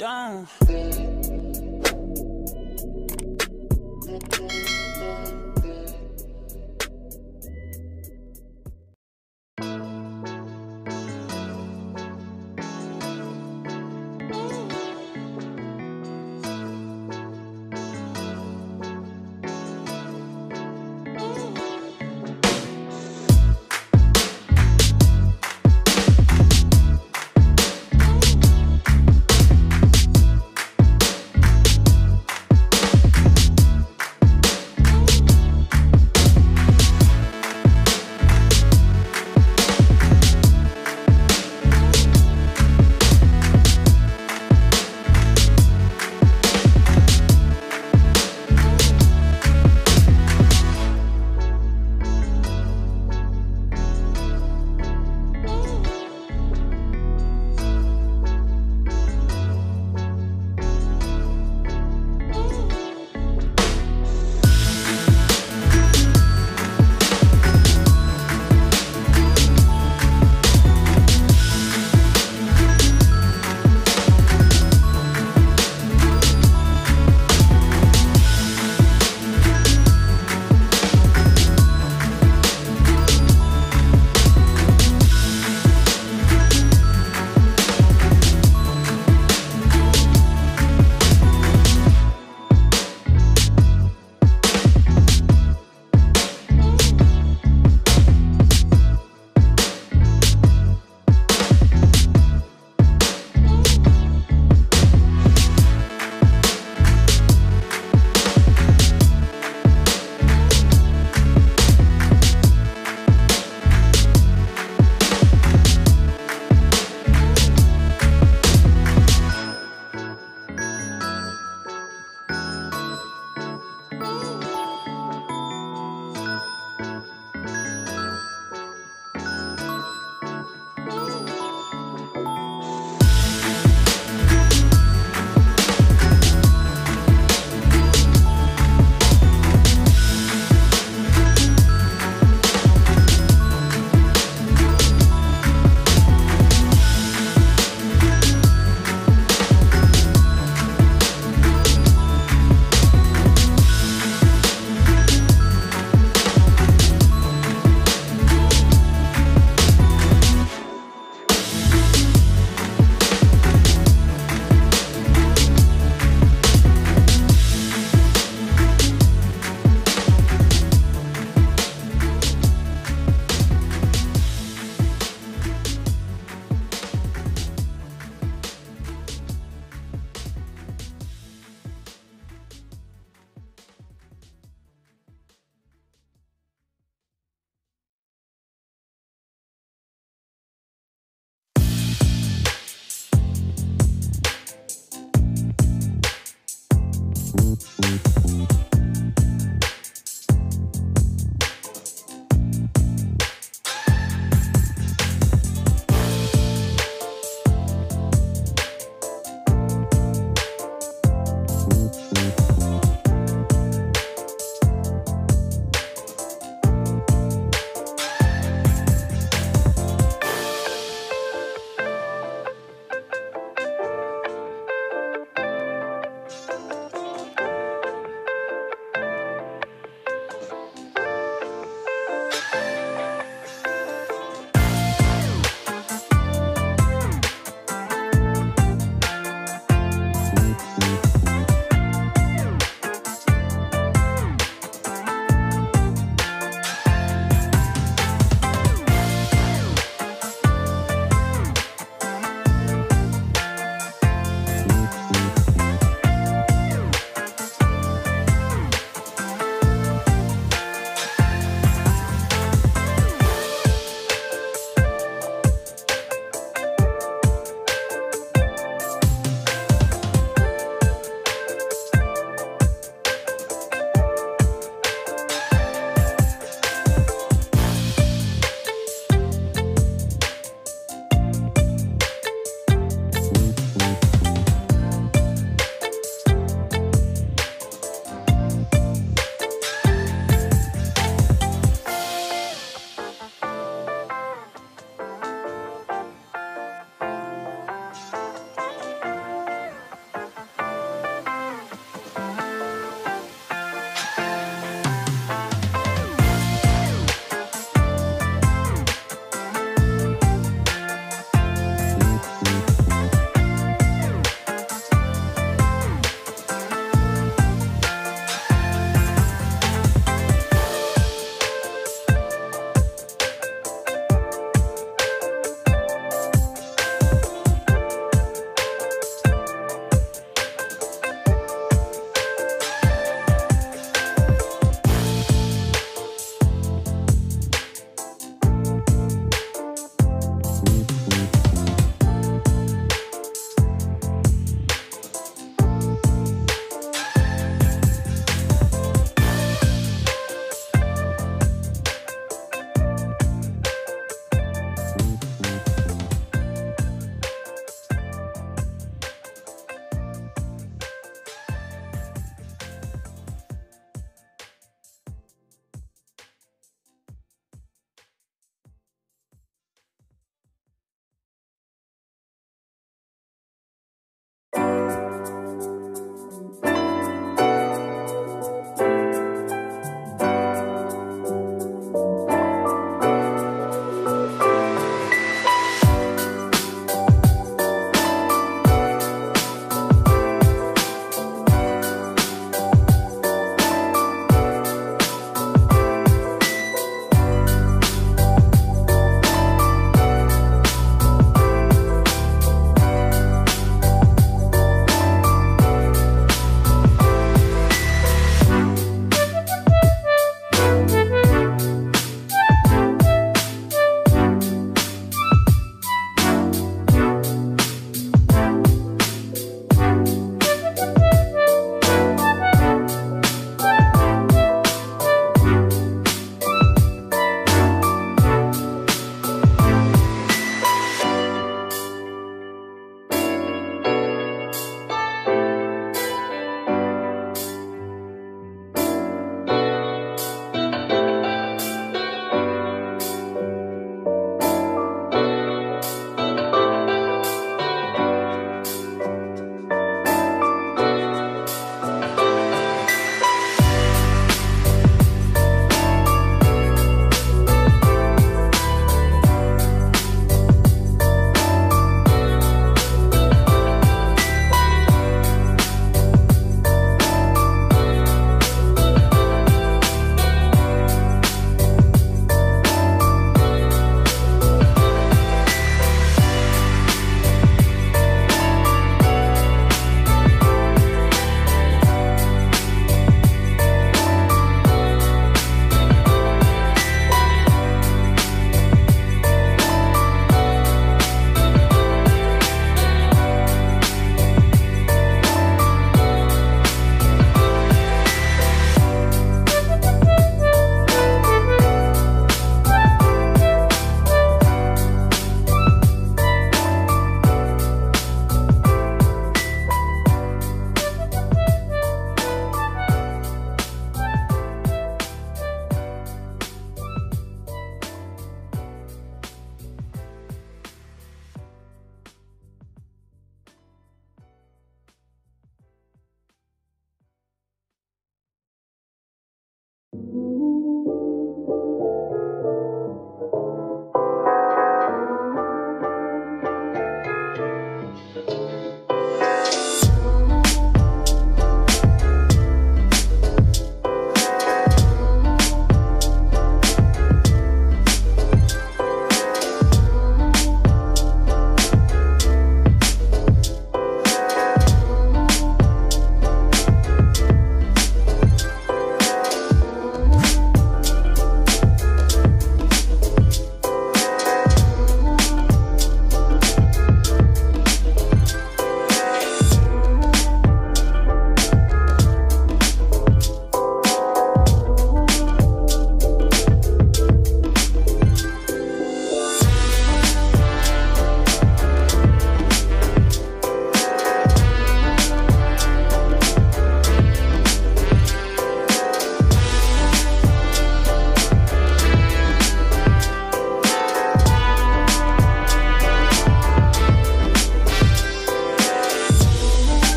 down.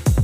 Bye.